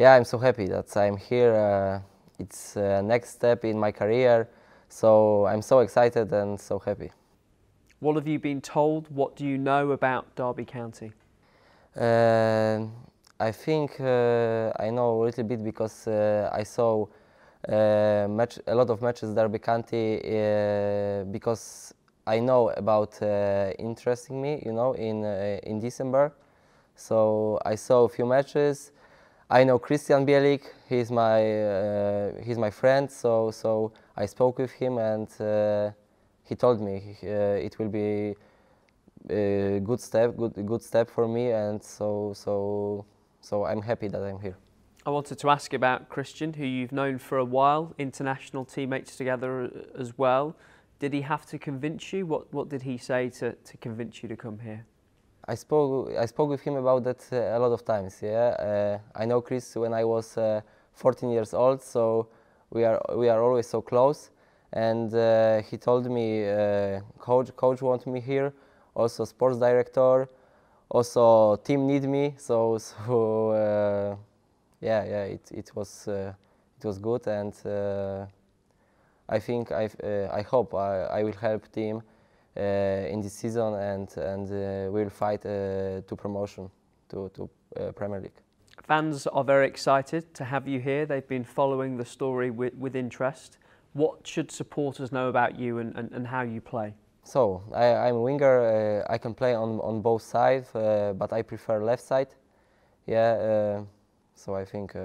Yeah, I'm so happy that I'm here. Uh, it's uh, next step in my career, so I'm so excited and so happy. What have you been told? What do you know about Derby County? Uh, I think uh, I know a little bit because uh, I saw uh, match, a lot of matches Derby County uh, because I know about uh, interesting me, you know, in in December. So I saw a few matches. I know Krystian Bielik. He's my uh, he's my friend. So so I spoke with him and uh, he told me uh, it will be a good step, good good step for me. And so so so I'm happy that I'm here. I wanted to ask about Christian, who you've known for a while, international teammates together uh, as well. Did he have to convince you? What what did he say to, to convince you to come here? I spoke I spoke with him about that uh, a lot of times. Yeah, uh, I know Chris when I was uh, 14 years old, so we are we are always so close. And uh, he told me, uh, coach coach want me here, also sports director, also team need me. So so uh, yeah yeah it it was it was good and. I think I I hope I, I will help team uh, Uh, in this season and and uh, we'll fight uh, to promotion to to uh, Premier League. Fans are very excited to have you here. They've been following the story with, with interest. What should supporters know about you and, and, and how you play? So I, I'm a winger. Uh, I can play on on both sides, but I prefer left side. Yeah. so I think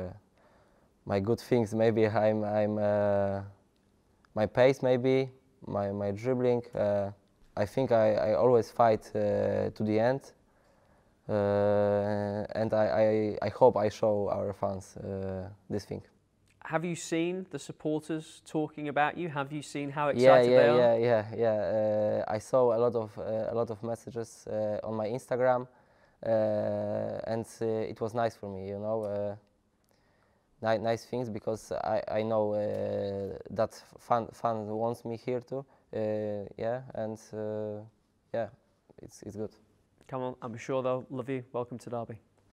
my good things maybe I'm I'm my pace maybe my my dribbling uh, I think I, I always fight uh, to the end, uh, and I, I, I, hope I show our fans uh, this thing. Have you seen the supporters talking about you? Have you seen how excited yeah, yeah, they are? Yeah, yeah, yeah, I saw a lot of a lot of messages on my Instagram, and it was nice for me, you know nice things because I, I know uh, that fan fan wants me here too. Uh, yeah, and uh, yeah, it's, it's good. Come on, I'm sure they'll love you. Welcome to Derby.